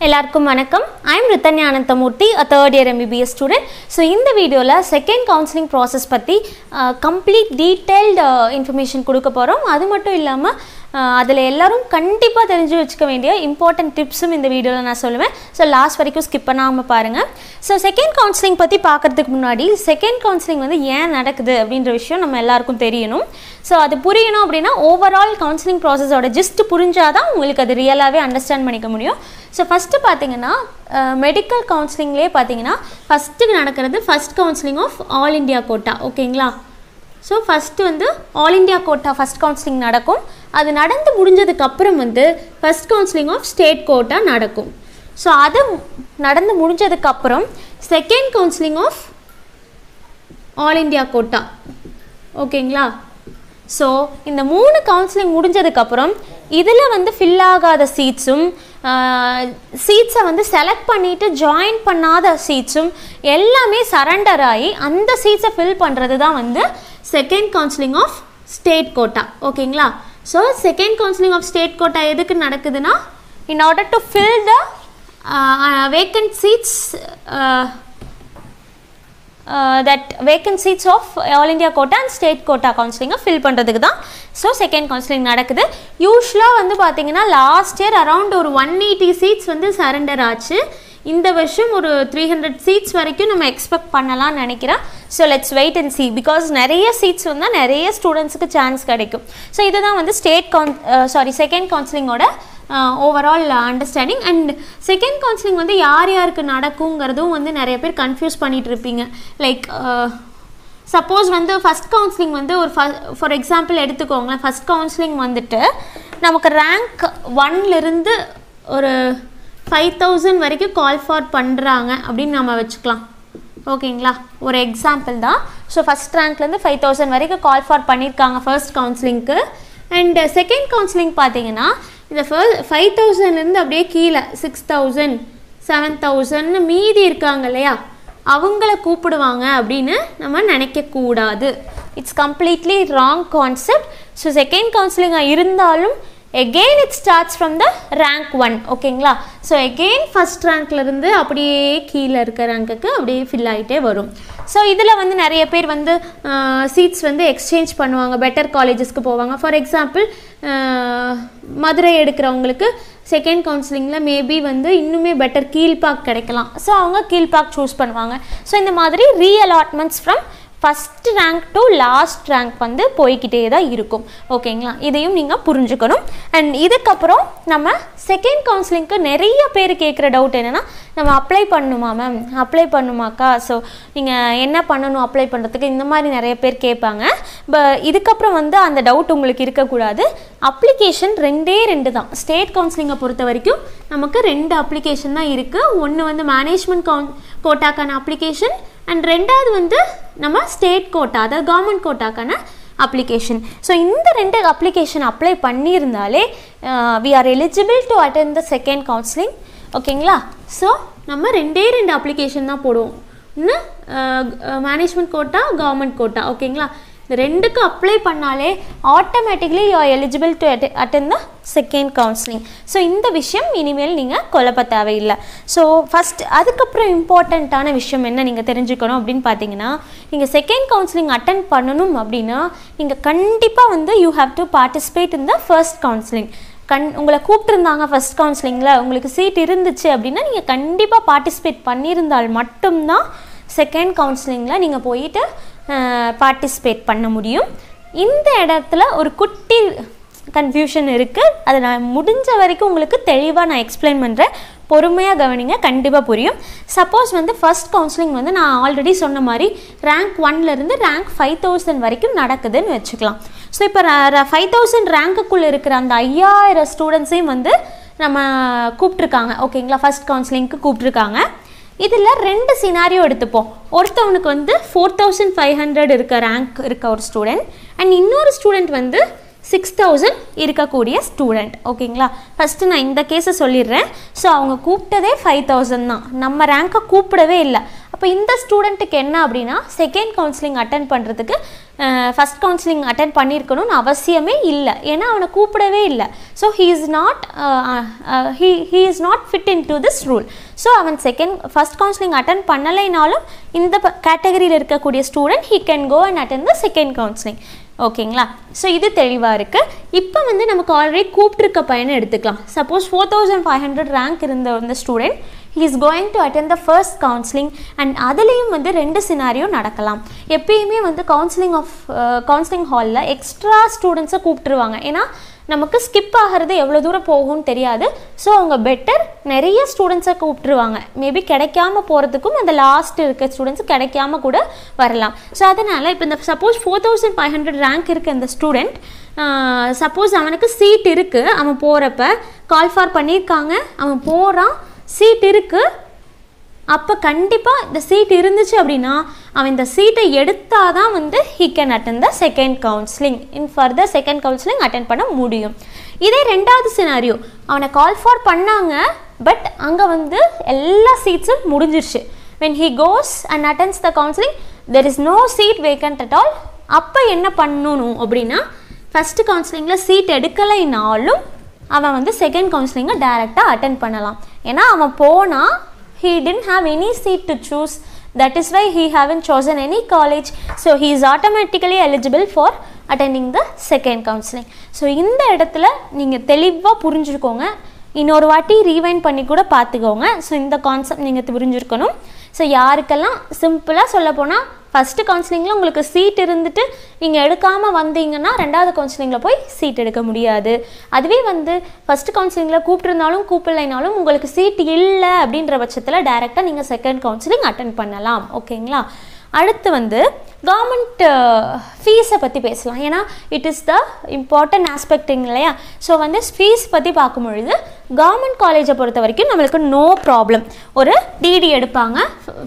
எல்லாருக்கும் வணக்கம். I'm Rithanya Ananthamurthy a third year MBBS student so இந்த வீடியோவில் செகண்ட் கவுன்சிலிங் ப்ராசஸ் பற்றி கம்ப்ளீட் டீட்டெயில்டு இன்ஃபர்மேஷன் கொடுக்க போகிறோம் அது மட்டும் இல்லாமல் அதில் எல்லோரும் கண்டிப்பாக தெரிஞ்சு வச்சுக்க வேண்டிய இம்பார்ட்டன்ட் டிப்ஸும் இந்த வீடியோவில் நான் சொல்லுவேன். ஸோ லாஸ்ட் வரைக்கும் ஸ்கிப் பண்ணாமல் பாருங்கள் ஸோ செகண்ட் கவுன்சிலிங் பற்றி பார்க்குறதுக்கு முன்னாடி செகண்ட் கவுன்சிலிங் வந்து ஏன் நடக்குது அப்படின்ற விஷயம் நம்ம எல்லாருக்கும் தெரியணும். ஸோ அது புரியணும் அப்படின்னா ஓவரால் கவுன்சிலிங் ப்ராசஸோட ஜஸ்ட் புரிஞ்சால் தான் உங்களுக்கு அது ரியலாகவே அண்டர்ஸ்டாண்ட் பண்ணிக்க முடியும். ஸோ ஃபஸ்ட்டு பார்த்தீங்கன்னா மெடிக்கல் கவுன்சிலிங்லேயே பார்த்தீங்கன்னா ஃபஸ்ட்டு நடக்கிறது first counselling of all India quota ஓகேங்களா ஸோ ஃபஸ்ட்டு வந்து all India quota first counselling நடக்கும். அது நடந்து முடிஞ்சதுக்கப்புறம் வந்து first counselling of state quota நடக்கும். ஸோ அது நடந்து முடிஞ்சதுக்கப்புறம் second counselling of all India quota ஓகேங்களா ஸோ இந்த மூணு கவுன்சிலிங் முடிஞ்சதுக்கப்புறம் இதில் வந்து ஃபில் ஆகாத சீட்ஸும் சீட்ஸை வந்து செலக்ட் பண்ணிவிட்டு ஜாயின் பண்ணாத சீட்ஸும் எல்லாமே சரண்டர் ஆகி அந்த சீட்ஸை ஃபில் பண்ணுறது தான் வந்து second counselling of state quota ஓகேங்களா so second counselling of state quota எதுக்கு நடக்குதுன்னா in order to fill the vacant seats that vacant seats of all India quota and state quota கவுன்சிலிங்கை fill பண்ணுறதுக்கு தான் ஸோ செகண்ட் கவுன்சிலிங் நடக்குது. யூஸ்வலாக வந்து பார்த்தீங்கன்னா last year around ஒரு ஒன் எயிட்டி சீட்ஸ் வந்து சரண்டர் ஆச்சு. இந்த வருஷம் ஒரு த்ரீ ஹண்ட்ரட் சீட்ஸ் வரைக்கும் நம்ம எக்ஸ்பெக்ட் பண்ணலாம்னு நினைக்கிறேன். So let's wait and see because நிறைய சீட்ஸ் வந்தால் நிறைய ஸ்டூடெண்ட்ஸுக்கு சான்ஸ் கிடைக்கும். ஸோ இதுதான் வந்து state gown sorry second கவுன்சிலிங்கோட overall understanding and second counselling வந்து யார் யாருக்கு நடக்குங்கிறதும் வந்து நிறைய பேர் கன்ஃபியூஸ் பண்ணிகிட்டு இருப்பீங்க. லைக் uh, சப்போஸ் வந்து ஃபஸ்ட் கவுன்சிலிங் வந்து ஒரு ஃபார் எக்ஸாம்பிள் எடுத்துக்கோங்களேன் ஃபஸ்ட் கவுன்சிலிங் வந்துட்டு நமக்கு ரேங்க் ஒன்லேருந்து ஒரு ஃபைவ் தௌசண்ட் வரைக்கும் கால் ஃபார் பண்ணுறாங்க அப்படின்னு நம்ம வச்சுக்கலாம். ஓகேங்களா? ஒரு எக்ஸாம்பிள் தான். ஸோ ஃபஸ்ட் ரேங்க்லேருந்து ஃபைவ் தௌசண்ட் வரைக்கும் கால் ஃபார் பண்ணியிருக்காங்க ஃபர்ஸ்ட் கவுன்சிலிங்க்கு அண்டு செகண்ட் கவுன்சிலிங் பார்த்தீங்கன்னா இந்த ஃபர் ஃபைவ் தௌசண்ட்லேருந்து அப்படியே கீழே சிக்ஸ் தௌசண்ட் செவன் தௌசண்ட்னு மீதி இருக்காங்க இல்லையா? அவங்கள கூப்பிடுவாங்க அப்படின்னு நம்ம நினைக்கக்கூடாது it's completely wrong concept so second கவுன்சிலிங்காக இருந்தாலும் again it starts from the rank one ஓகேங்களா ஸோ எகெயின் ஃபஸ்ட் ரேங்க்லேருந்து அப்படியே கீழே இருக்க ரேங்க்குக்கு அப்படியே ஃபில் ஆகிட்டே வரும். ஸோ இதில் வந்து நிறைய பேர் வந்து சீட்ஸ் வந்து எக்ஸ்சேஞ்ச் பண்ணுவாங்க. பெட்டர் காலேஜஸ்க்கு போவாங்க. ஃபார் எக்ஸாம்பிள் மதுரை எடுக்கிறவங்களுக்கு செகண்ட் கவுன்சிலிங்கில் மேபி வந்து இன்னுமே பெட்டர் கீழ்பாக் கிடைக்கலாம். ஸோ அவங்க கீழ்பாக் சூஸ் பண்ணுவாங்க. ஸோ இந்த மாதிரி reallotments from first rank to last rank வந்து போய்கிட்டே தான் இருக்கும். ஓகேங்களா இதையும் நீங்கள் புரிஞ்சுக்கணும். அண்ட் இதுக்கப்புறம் நம்ம செகண்ட் கவுன்சிலிங்க்கு நிறைய பேர் கேட்குற டவுட் என்னென்னா நம்ம அப்ளை பண்ணணுமா மேம் அப்ளை பண்ணுமாக்கா? ஸோ நீங்கள் என்ன பண்ணணும் அப்ளை பண்ணுறதுக்கு இந்த மாதிரி நிறைய பேர் கேட்பாங்க. ப இதுக்கப்புறம் வந்து அந்த டவுட் உங்களுக்கு இருக்கக்கூடாது. அப்ளிகேஷன் ரெண்டே ரெண்டு தான். ஸ்டேட் கவுன்சிலிங்கை பொறுத்த வரைக்கும் நமக்கு ரெண்டு அப்ளிகேஷன் தான் இருக்குது ஒன்று வந்து மேனேஜ்மெண்ட் கவுன் கோட்டாக்கான அப்ளிகேஷன் அண்ட் ரெண்டாவது வந்து நம்ம ஸ்டேட் கோட்டா அதாவது கவர்மெண்ட் கோட்டாக்கான அப்ளிகேஷன் ஸோ இந்த ரெண்டு application apply பண்ணியிருந்தாலே we are eligible to attend the second counselling ஓகேங்களா? ஸோ நம்ம ரெண்டே ரெண்டு அப்ளிகேஷன் தான் போடுவோம். இன்னும் மேனேஜ்மெண்ட் கோட்டா கவர்மெண்ட் கோட்டா ஓகேங்களா? இந்த ரெண்டுக்கும் அப்ளை பண்ணாலே automatically you are eligible to attend the second counselling so இந்த விஷயம் இனிமேல் நீங்கள் குழப்ப தேவையில்லை. ஸோ ஃபஸ்ட் அதுக்கப்புறம் இம்பார்ட்டண்ட்டான விஷயம் என்ன நீங்கள் தெரிஞ்சுக்கணும் அப்படின்னு பார்த்தீங்கன்னா நீங்கள் செகண்ட் கவுன்சிலிங் அட்டன் பண்ணணும் அப்படின்னா நீங்கள் கண்டிப்பாக வந்து you have to participate in the first counselling கண் உங்களை கூப்பிட்டுருந்தாங்க ஃபஸ்ட் கவுன்சிலிங்கில் உங்களுக்கு சீட் இருந்துச்சு அப்படின்னா நீங்கள் கண்டிப்பாக பார்ட்டிசிபேட் பண்ணியிருந்தால் மட்டும்தான் செகண்ட் கவுன்சிலிங்கில் நீங்கள் போயிட்டு பார்ட்டிசிபேட் பண்ண முடியும். இந்த இடத்துல ஒரு குட்டி கன்ஃபியூஷன் இருக்குது அதை நான் முடிஞ்ச வரைக்கும் உங்களுக்கு தெளிவாக நான் எக்ஸ்பிளைன் பண்ணுறேன் பொறுமையாக கவனிங்க கண்டிப்பாக புரியும். சப்போஸ் வந்து ஃபஸ்ட் கவுன்சிலிங் வந்து நான் ஆல்ரெடி சொன்ன மாதிரி ரேங்க் ஒன்லேருந்து ரேங்க் ஃபைவ் தௌசண்ட் வரைக்கும் நடக்குதுன்னு வச்சுக்கலாம். ஸோ இப்போ ஃபைவ் தௌசண்ட் ரேங்க்குள்ளே இருக்கிற அந்த ஐயாயிரம் ஸ்டூடெண்ட்ஸையும் வந்து நம்ம கூப்பிட்ருக்காங்க ஓகேங்களா ஃபஸ்ட் கவுன்சிலிங்க்கு கூப்பிட்ருக்காங்க இதில் ரெண்டு சினாரியோ எடுத்துப்போம். ஒருத்தவனுக்கு வந்து ஃபோர் தௌசண்ட் ஃபைவ் ஹண்ட்ரட் இருக்க ரேங்க் இருக்க ஒரு ஸ்டூடெண்ட் அண்ட் இன்னொரு ஸ்டூடெண்ட் வந்து சிக்ஸ் தௌசண்ட் இருக்கக்கூடிய ஸ்டூடெண்ட் ஓகேங்களா ஃபஸ்ட்டு நான் இந்த கேஸை சொல்லிடுறேன். ஸோ அவங்க கூப்பிட்டதே ஃபைவ் தௌசண்ட் தான். நம்ம ரேங்க்கை கூப்பிடவே இல்லை. அப்போ இந்த ஸ்டூடெண்ட்டுக்கு என்ன அப்படின்னா செகண்ட் கவுன்சிலிங் அட்டன் பண்ணுறதுக்கு ஃபஸ்ட் கவுன்சிலிங் அட்டன் பண்ணியிருக்கணும்னு அவசியமே இல்லை. ஏன்னா அவனை கூப்பிடவே இல்லை. So he is not he he is not fit in to this rule so அவன் செகண்ட் ஃபஸ்ட் கவுன்சிலிங் அட்டன் பண்ணலைனாலும் இந்த கேட்டகரியில் இருக்கக்கூடிய student he can go and attend the second counselling ஓகேங்களா? ஸோ இது தெளிவாக இருக்குது இப்போ வந்து நமக்கு ஆல்ரெடி கூப்பிட்ருக்க பையனை எடுத்துக்கலாம். Suppose four thousand five hundred rank இருந்த வந்து student is going to attend the first counselling and அதுலேயும் வந்து ரெண்டு சினாரியோ நடக்கலாம். எப்பயுமே வந்து கவுன்சிலிங் ஆஃப் கவுன்சிலிங் ஹாலில் எக்ஸ்ட்ரா ஸ்டூடெண்ட்ஸை கூப்பிட்டுருவாங்க. ஏன்னா நமக்கு ஸ்கிப் ஆகிறது எவ்வளோ தூரம் போகும்னு தெரியாது. ஸோ அவங்க பெட்டர் நிறைய ஸ்டூடெண்ட்ஸை கூப்பிட்டுருவாங்க. மேபி கிடைக்காம போகிறதுக்கும் அந்த லாஸ்ட் இருக்க ஸ்டூடெண்ட்ஸ் கிடைக்காம கூட வரலாம். ஸோ அதனால் இப்போ இந்த suppose four thousand five hundred rank இருக்க இந்த ஸ்டூடெண்ட் சப்போஸ் அவனுக்கு சீட் இருக்குது அவன் போகிறப்ப கால் ஃபார் பண்ணியிருக்காங்க. அவன் போகிறான் சீட் இருக்குது அப்போ கண்டிப்பாக இந்த சீட் இருந்துச்சு அப்படின்னா அவன் இந்த சீட்டை எடுத்தால் தான் வந்து he can attend the second counselling in further second counselling attend பண்ண முடியும். இதே ரெண்டாவது சினாரியோ அவனை கால் ஃபார் பண்ணாங்க பட் அங்கே வந்து எல்லா சீட்ஸும் முடிஞ்சிருச்சு. When he goes and attends the counselling there is no seat vacant at all அப்போ என்ன பண்ணணும் அப்படின்னா ஃபஸ்ட்டு கவுன்சிலிங்கில் சீட் எடுக்கலைனாலும் அவன் வந்து செகண்ட் கவுன்சிலிங்கை டைரெக்டாக அட்டன் பண்ணலாம். ஏன்னா அவன் போனால் he didn't have any seat to choose that is why he haven't chosen any college so he is automatically eligible for attending the second counselling so இந்த இடத்துல நீங்கள் தெளிவாக புரிஞ்சுக்கோங்க இன்னொரு வாட்டி ரீவைண்ட் பண்ணி கூட பார்த்துக்கோங்க. ஸோ இந்த கான்செப்ட் நீங்கள் புரிஞ்சிருக்கணும். ஸோ யாருக்கெல்லாம் சிம்பிளாக சொல்ல போனால் ஃபஸ்ட்டு கவுன்சிலிங்கில் உங்களுக்கு சீட் இருந்துட்டு நீங்கள் எடுக்காமல் வந்தீங்கன்னா ரெண்டாவது கவுன்சிலிங்கில் போய் சீட் எடுக்க முடியாது. அதுவே வந்து ஃபஸ்ட்டு கவுன்சிலிங்கில் கூப்பிட்டுருந்தாலும் கூப்பிடலைனாலும் உங்களுக்கு சீட் இல்லை அப்படின்ற பட்சத்தில் டைரெக்டாக நீங்கள் செகண்ட் கவுன்சிலிங் அட்டன் பண்ணலாம். ஓகேங்களா அடுத்து வந்து கவர்மெண்ட் ஃபீஸை பற்றி பேசலாம். ஏன்னா it is the important aspecting இல்லையா? ஸோ வந்து ஃபீஸ் பற்றி பார்க்கும் பொழுது கவர்மெண்ட் காலேஜை பொறுத்த வரைக்கும் நம்மளுக்கு நோ ப்ராப்ளம் ஒரு டிடி எடுப்பாங்க.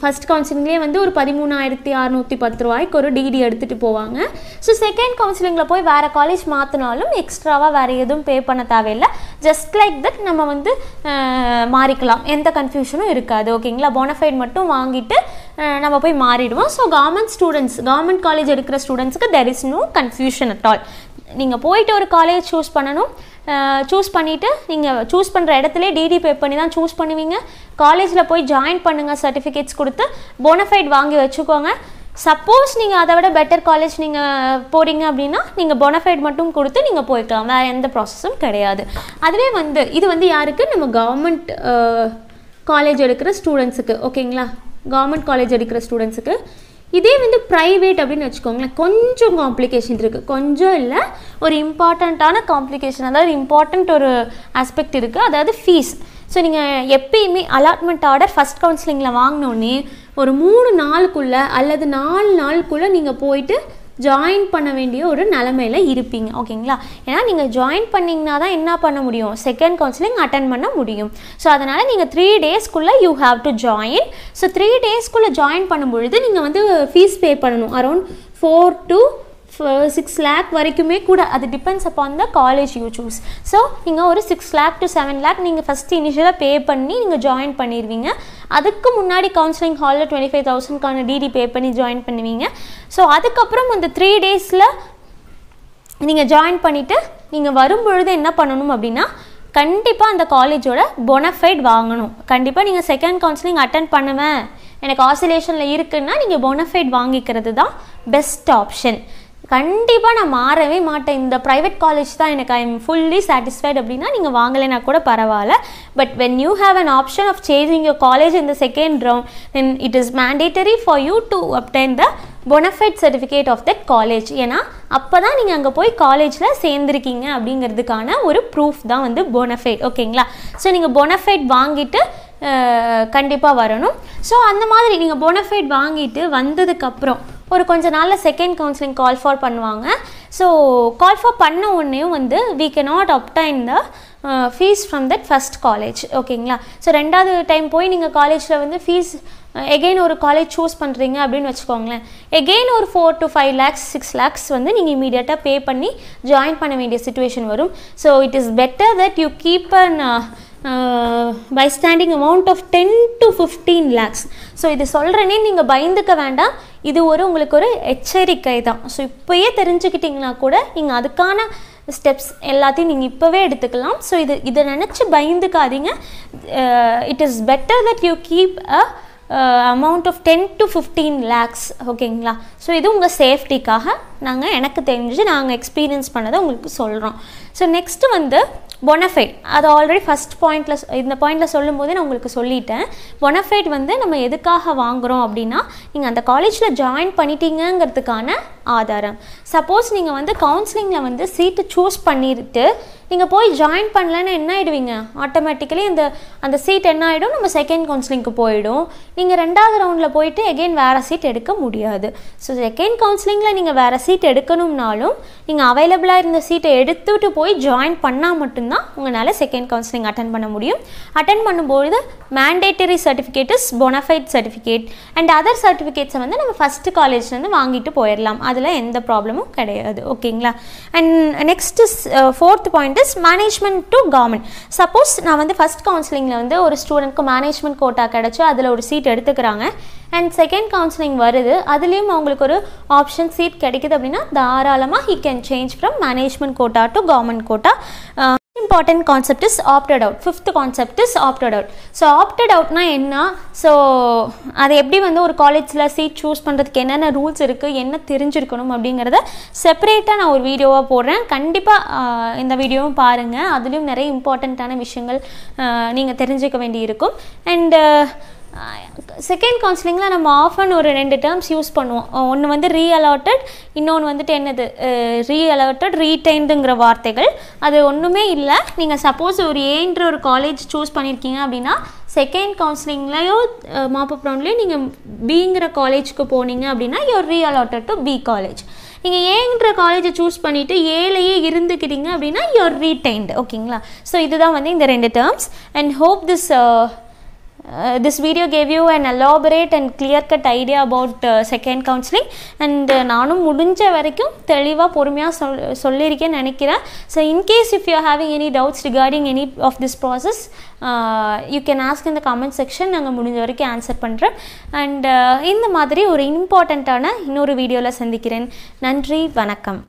ஃபஸ்ட் கவுன்சிலிங்லேயே வந்து ஒரு பதிமூணாயிரத்தி அறநூற்றி பத்து ரூபாய்க்கு ஒரு டிடி எடுத்துகிட்டு போவாங்க. ஸோ செகண்ட் கவுன்சிலிங்கில் போய் வேறு காலேஜ் மாற்றினாலும் எக்ஸ்ட்ராவாக வேறு எதுவும் பே பண்ண தேவையில்லை. ஜஸ்ட் லைக் தட் நம்ம வந்து uh, மாறிக்கலாம். எந்த கன்ஃபியூஷனும் இருக்காது. ஓகேங்களா போனஃபைட் மட்டும் வாங்கிட்டு நம்ம போய் மாறிடுவோம். So government students government college எடுக்கிற ஸ்டூடெண்ட்ஸ்க்கு there is no confusion at all நீங்கள் போயிட்டு ஒரு காலேஜ் சூஸ் பண்ணணும். சூஸ் பண்ணிவிட்டு நீங்கள் சூஸ் பண்ணுற இடத்துல டிடி பே பண்ணி தான் சூஸ் பண்ணுவீங்க. காலேஜில் போய் ஜாயின் பண்ணுங்கள் சர்டிஃபிகேட்ஸ் கொடுத்து போனஃபைட் வாங்கி வச்சுக்கோங்க. சப்போஸ் நீங்கள் அதை விட பெட்டர் காலேஜ் நீங்கள் போகிறீங்க அப்படின்னா நீங்கள் போனஃபைட் மட்டும் கொடுத்து நீங்கள் போய்க்கலாம். வேறு எந்த ப்ராசஸும் கிடையாது. அதுவே வந்து இது வந்து யாருக்கு? நம்ம கவர்மெண்ட் காலேஜ் எடுக்கிற ஸ்டூடெண்ட்ஸுக்கு ஓகேங்களா கவர்மெண்ட் காலேஜ் எடுக்கிற ஸ்டூடெண்ட்ஸுக்கு இதே வந்து ப்ரைவேட் அப்படின்னு வச்சுக்கோங்களேன் கொஞ்சம் காம்ப்ளிகேஷன் இருக்குது கொஞ்சம் இல்லை ஒரு இம்பார்ட்டண்ட்டான காம்ப்ளிகேஷன் அதாவது இம்பார்ட்டண்ட் ஒரு ஆஸ்பெக்ட் இருக்குது அதாவது ஃபீஸ் ஸோ நீங்கள் எப்பயுமே அலாட்மெண்ட் ஆர்டர் ஃபஸ்ட் கவுன்சிலிங்கில் வாங்கினோடனே ஒரு மூணு நாளுக்குள்ளே அல்லது நாலு நாளுக்குள்ளே நீங்கள் போயிட்டு ஜாயின் பண்ண வேண்டிய ஒரு நிலமையில இருப்பீங்க ஓகேங்களா? ஏன்னா நீங்கள் ஜாயின் பண்ணிங்கன்னா தான் என்ன பண்ண முடியும்? செகண்ட் கவுன்சிலிங் அட்டன் பண்ண முடியும். ஸோ அதனால் நீங்கள் த்ரீ டேஸ்க்குள்ளே you have to join so three டேஸ்க்குள்ளே ஜாயின் பண்ணும் பொழுது நீங்கள் வந்து ஃபீஸ் பே பண்ணணும். Around four to six lakh வரைக்குமே கூட அது depends upon the college you choose so நீங்கள் ஒரு six lakh to seven lakh நீங்கள் ஃபஸ்ட்டு இனிஷியலாக பே பண்ணி நீங்கள் ஜாயின் பண்ணிடுவீங்க அதுக்கு முன்னாடி கவுன்சிலிங் ஹாலில் டுவெண்ட்டி ஃபைவ் தௌசண்ட்க்கான டிடி பே பண்ணி ஜாயின் பண்ணுவீங்க. ஸோ அதுக்கப்புறம் அந்த த்ரீ டேஸில் நீங்கள் ஜாயின் பண்ணிவிட்டு நீங்கள் வரும்பொழுது என்ன பண்ணணும் அப்படின்னா கண்டிப்பாக அந்த காலேஜோட பொனஃபைட் வாங்கணும். கண்டிப்பாக நீங்கள் செகண்ட் கவுன்சிலிங் அட்டன் பண்ணுவேன். எனக்கு ஆசிலேஷனில் இருக்குன்னா நீங்கள் பொனஃபைட் வாங்கிக்கிறது தான் பெஸ்ட் ஆப்ஷன் கண்டிப்பாக நான் மாறவே மாட்டேன். இந்த ப்ரைவேட் காலேஜ் தான் எனக்கு ஐ எம் ஃபுல்லி சாட்டிஸ்ஃபைட் அப்படின்னா நீங்கள் வாங்கலைனா கூட பரவாயில்ல. But when you have an option of changing your college இந்த second round then it is mandatory for you to obtain the bonafide certificate of that college ஏன்னா அப்போ தான் நீங்கள் அங்கே போய் காலேஜில் சேர்ந்துருக்கீங்க அப்படிங்கிறதுக்கான ஒரு ப்ரூஃப் தான் வந்து பொனஃபைட் ஓகேங்களா? ஸோ நீங்கள் பொனஃபைட் வாங்கிட்டு கண்டிப்பாக வரணும். ஸோ அந்த மாதிரி நீங்கள் பொனஃபைட் வாங்கிட்டு வந்ததுக்கப்புறம் ஒரு கொஞ்ச நாளில் செகண்ட் கவுன்சிலிங் கால் ஃபார் பண்ணுவாங்க. ஸோ கால் ஃபார் பண்ண உடனேயும் வந்து we not obtain the fees from that first college ஓகேங்களா ஸோ ரெண்டாவது டைம் போய் நீங்கள் காலேஜில் வந்து ஃபீஸ் எகெயின் uh, ஒரு காலேஜ் சூஸ் பண்ணுறீங்க அப்படின்னு வச்சுக்கோங்களேன். எகெயின் ஒரு four to five lakhs six lakhs வந்து நீங்கள் இமீடியட்டாக பே பண்ணி ஜாயின் பண்ண வேண்டிய சுச்சுவேஷன் வரும். So it is better that you keep an by standing amount of ten to fifteen lakhs so இது சொல்கிறேனே நீங்கள் பயந்துக்க வேண்டாம். இது ஒரு உங்களுக்கு ஒரு எச்சரிக்கை தான். ஸோ இப்போயே தெரிஞ்சுக்கிட்டிங்கன்னா கூட நீங்கள் அதுக்கான ஸ்டெப்ஸ் எல்லாத்தையும் நீங்கள் இப்போவே எடுத்துக்கலாம். ஸோ இது இதை நினச்சி பயந்துக்காதீங்க. It is better that you keep a amount of ten to fifteen lakhs ஓகேங்களா ஸோ இது உங்கள் சேஃப்டிக்காக நாங்கள் எனக்கு தெரிஞ்சு நாங்கள் எக்ஸ்பீரியன்ஸ் பண்ணதை உங்களுக்கு சொல்கிறோம் ஸோ நெக்ஸ்ட்டு வந்து பொனஃபைட் அது ஆல்ரெடி ஃபஸ்ட் பாயிண்டில் இந்த பாயிண்டில் சொல்லும்போதே நான் உங்களுக்கு சொல்லிட்டேன். பொனஃபைட் வந்து நம்ம எதுக்காக வாங்குகிறோம் அப்படின்னா நீங்கள் அந்த காலேஜில் ஜாயின் பண்ணிட்டீங்கங்கிறதுக்கான ஆதாரம். சப்போஸ் நீங்கள் வந்து கவுன்சிலிங்கில் வந்து சீட்டு சூஸ் பண்ணிட்டு நீங்கள் போய் ஜாயின் பண்ணலன்னு என்ன ஆகிடுவீங்க ஆட்டோமேட்டிக்கலி அந்த அந்த சீட் என்ன ஆகிடும் நம்ம செகண்ட் கவுன்சிலிங்க்கு போயிடும். நீங்கள் ரெண்டாவது ரவுண்டில் போயிட்டு எகெயின் வேறு சீட் எடுக்க முடியாது. ஸோ செகண்ட் கவுன்சிலிங்கில் நீங்கள் வேறு சீட் எடுக்கணும்னாலும் நீங்கள் அவைலபிளாக இருந்த சீட்டை எடுத்துகிட்டு போய் ஜாயின் பண்ணால் மட்டும்தான் உங்களால் செகண்ட் கவுன்சிலிங் அட்டன் பண்ண முடியும். அட்டன் பண்ணும்போது mandatory certificate is bonafide certificate and other சர்டிஃபிகேட்ஸை வந்து நம்ம ஃபஸ்ட்டு காலேஜ்லேருந்து வாங்கிட்டு போயிடலாம் அதில் எந்த ப்ராப்ளமும் கிடையாது. ஓகேங்களா and next fourth point is management to government suppose நான் வந்து ஃபஸ்ட் கவுன்சிலிங்கில் வந்து ஒரு ஸ்டூடெண்ட்க்கு மேனேஜ்மெண்ட் கோட்டா கிடச்சி அதில் ஒரு சீட் எடுத்துக்கிறாங்க. அண்ட் செகண்ட் கவுன்சிலிங் வருது. அதுலேயும் அவங்களுக்கு ஒரு ஆப்ஷன் சீட் கிடைக்குது அப்படின்னா தாராளமாக he can change from management quota to government quota important concept is opted out fifth concept is opted out so opted அவுட்னா என்ன? ஸோ அதை எப்படி வந்து ஒரு காலேஜில் சீட் சூஸ் பண்ணுறதுக்கு என்னென்ன ரூல்ஸ் இருக்குது என்ன தெரிஞ்சிருக்கணும் அப்படிங்கிறத செப்பரேட்டாக நான் ஒரு வீடியோவாக போடுறேன். கண்டிப்பாக இந்த வீடியோவும் பாருங்கள் அதுலேயும் நிறைய இம்பார்ட்டண்ட்டான விஷயங்கள் நீங்கள் தெரிஞ்சுக்க வேண்டி இருக்கும் அண்டு செகண்ட் கவுன்சிலிங்கில் நம்ம ஆஃபன் ஒரு ரெண்டு டேர்ம்ஸ் யூஸ் பண்ணுவோம். ஒன்று வந்து ரீ அலாட்டட் இன்னொன்று வந்துட்டு என்னது ரீ அலாட்டட் ரீடைன்டுங்கிற வார்த்தைகள். அது ஒன்றுமே இல்லை. நீங்கள் சப்போஸ் ஒரு ஏன்ற ஒரு காலேஜ் சூஸ் பண்ணியிருக்கீங்க அப்படின்னா செகண்ட் கவுன்சிலிங்லேயோ மாப்பப் ரவுண்ட்லேயோ நீங்கள் பிங்கிற காலேஜுக்கு போனீங்க அப்படின்னா your reallotted to B college நீங்கள் ஏங்கிற காலேஜை சூஸ் பண்ணிவிட்டு ஏழையே இருந்துக்கிட்டீங்க அப்படின்னா யூர் ரீடைன்டு ஓகேங்களா ஸோ இதுதான் வந்து இந்த ரெண்டு terms and hope this Uh, this video gave you an elaborate and clear cut idea about uh, second counseling. And uh, நானும் முடிஞ்ச வரைக்கும் தெளிவாக பொறுமையாக சொல் சொல்லியிருக்கேன் நினைக்கிறேன். So in case if you having any doubts regarding any of this process you can ask இந்த comment section நாங்கள் முடிஞ்ச வரைக்கும் ஆன்சர் பண்ணுறேன் அண்ட் இந்த மாதிரி ஒரு இம்பார்ட்டண்ட்டான இன்னொரு வீடியோவில் சந்திக்கிறேன். நன்றி வணக்கம்.